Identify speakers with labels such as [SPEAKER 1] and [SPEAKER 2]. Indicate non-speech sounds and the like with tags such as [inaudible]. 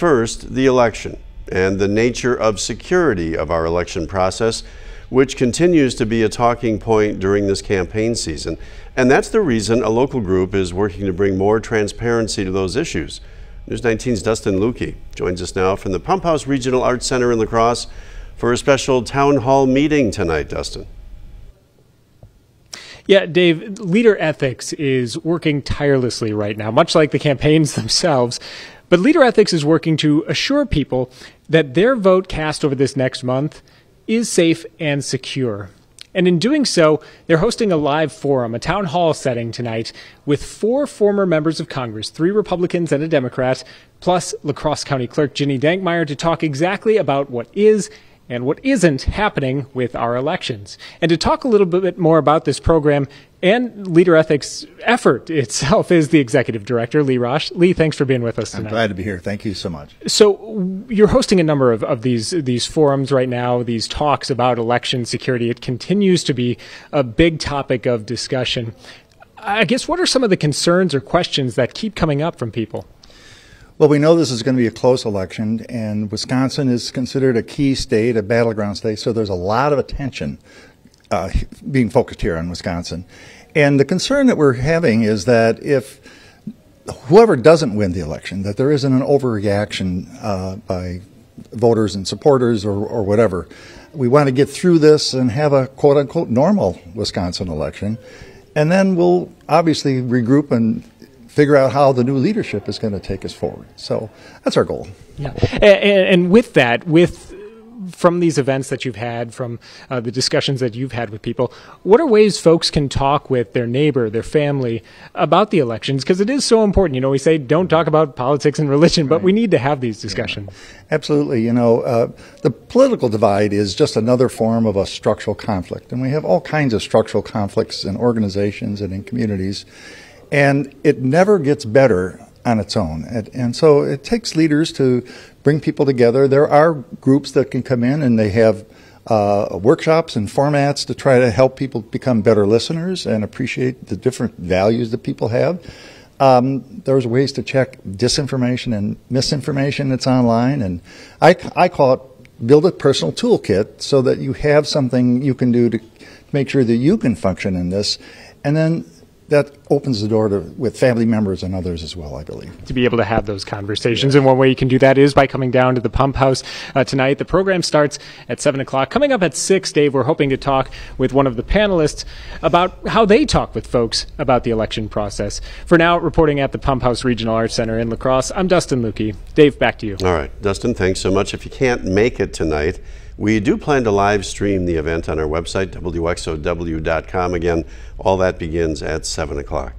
[SPEAKER 1] First, the election and the nature of security of our election process, which continues to be a talking point during this campaign season. And that's the reason a local group is working to bring more transparency to those issues. News 19's Dustin Lukey joins us now from the Pump House Regional Arts Center in La Crosse for a special town hall meeting tonight, Dustin.
[SPEAKER 2] Yeah, Dave, leader ethics is working tirelessly right now, much like the campaigns [laughs] themselves. But Leader Ethics is working to assure people that their vote cast over this next month is safe and secure. And in doing so, they're hosting a live forum, a town hall setting tonight with four former members of Congress, three Republicans and a Democrat, plus La Crosse County Clerk Ginny Dankmeyer to talk exactly about what is and what isn't happening with our elections. And to talk a little bit more about this program and Leader Ethics effort itself is the executive director, Lee Rasch. Lee, thanks for being with us tonight.
[SPEAKER 3] I'm glad to be here. Thank you so much.
[SPEAKER 2] So you're hosting a number of, of these these forums right now, these talks about election security. It continues to be a big topic of discussion. I guess what are some of the concerns or questions that keep coming up from people?
[SPEAKER 3] Well, we know this is going to be a close election, and Wisconsin is considered a key state, a battleground state, so there's a lot of attention uh, being focused here on Wisconsin. And the concern that we're having is that if whoever doesn't win the election, that there isn't an overreaction uh, by voters and supporters or, or whatever. We want to get through this and have a quote unquote normal Wisconsin election. And then we'll obviously regroup and figure out how the new leadership is going to take us forward. So that's our goal.
[SPEAKER 2] Yeah, and, and with that, with from these events that you've had, from uh, the discussions that you've had with people, what are ways folks can talk with their neighbor, their family about the elections? Because it is so important. You know, we say don't talk about politics and religion, but we need to have these discussions.
[SPEAKER 3] Yeah. Absolutely. You know, uh, the political divide is just another form of a structural conflict, and we have all kinds of structural conflicts in organizations and in communities and it never gets better on its own. And, and, so it takes leaders to bring people together. There are groups that can come in and they have uh, workshops and formats to try to help people become better listeners and appreciate the different values that people have. Um, there's ways to check disinformation and misinformation that's online, and I, I call it build a personal toolkit so that you have something you can do to make sure that you can function in this, and then that opens the door to with family members and others as well, I believe.
[SPEAKER 2] To be able to have those conversations, yeah. and one way you can do that is by coming down to the Pump House uh, tonight. The program starts at seven o'clock. Coming up at six, Dave, we're hoping to talk with one of the panelists about how they talk with folks about the election process. For now, reporting at the Pump House Regional Arts Center in La Crosse, I'm Dustin Lukey. Dave, back to you.
[SPEAKER 1] All right, Dustin, thanks so much. If you can't make it tonight. We do plan to live stream the event on our website, wxow.com. Again, all that begins at 7 o'clock.